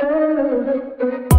Thank you.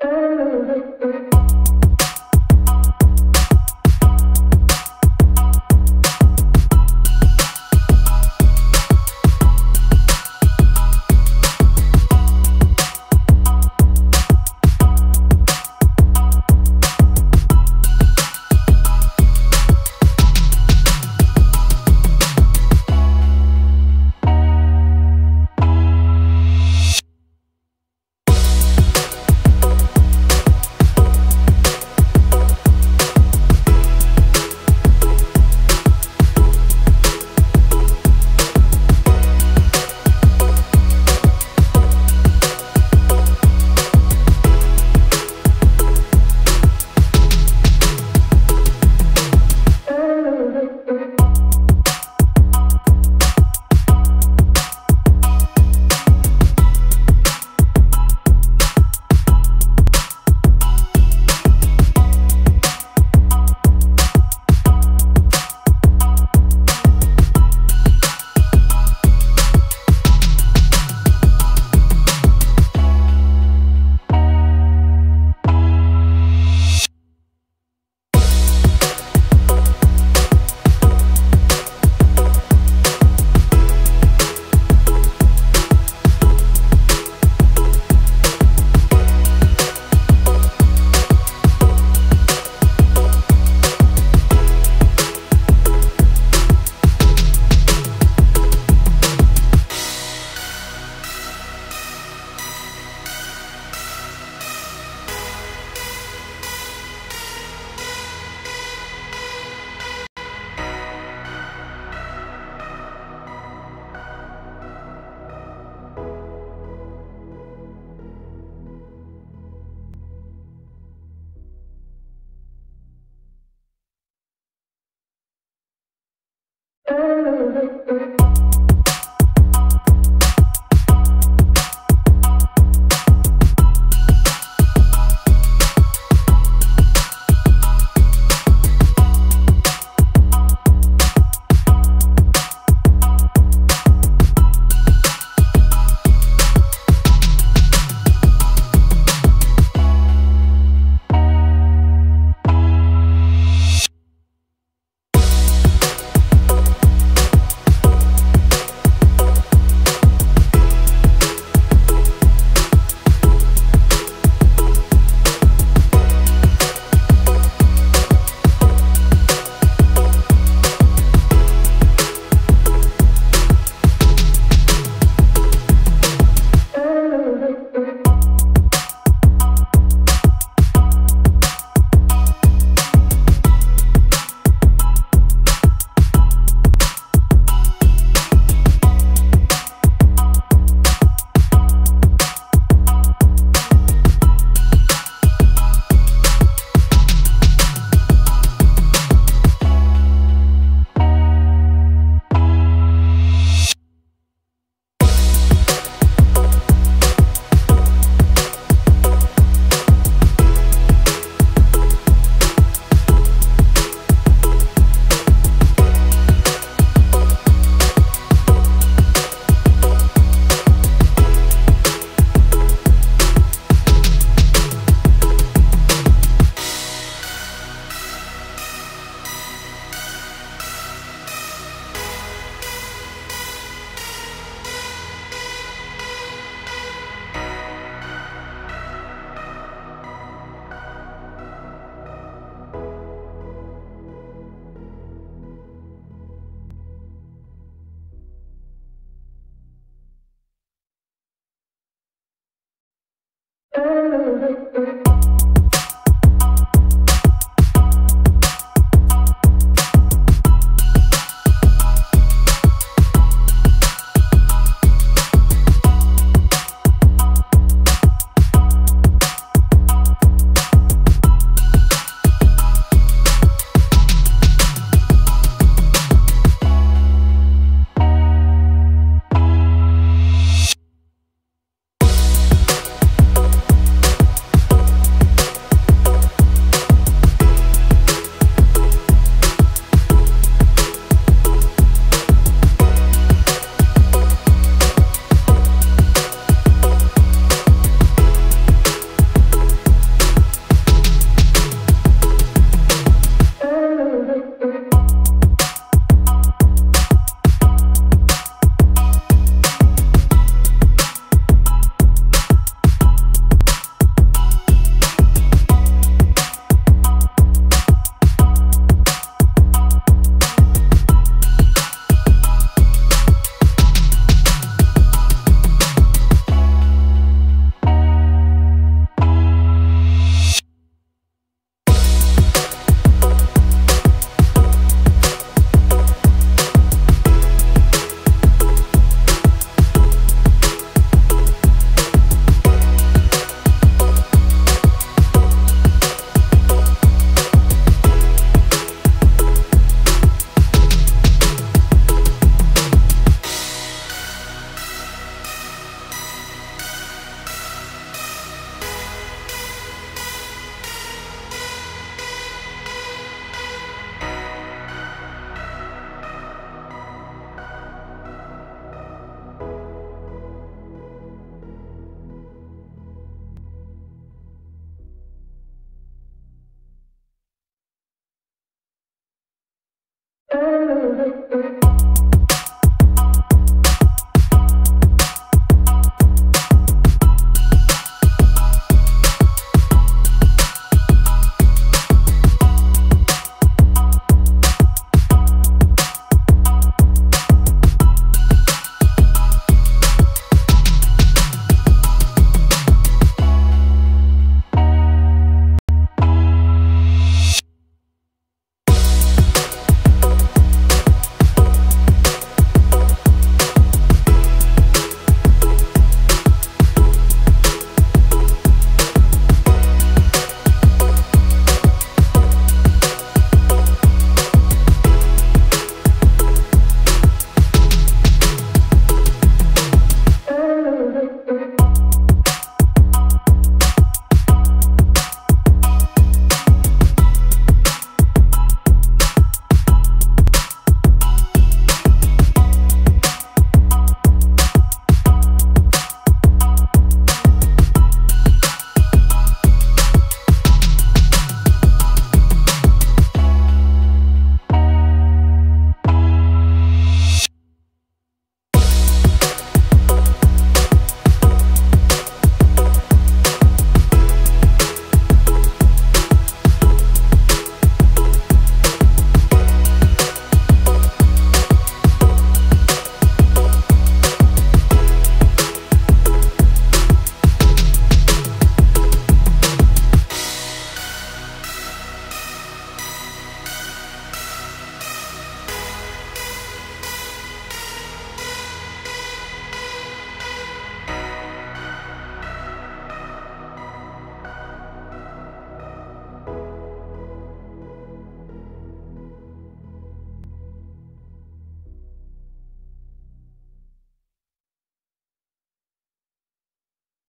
Thank you.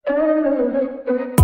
Thank you.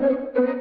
You.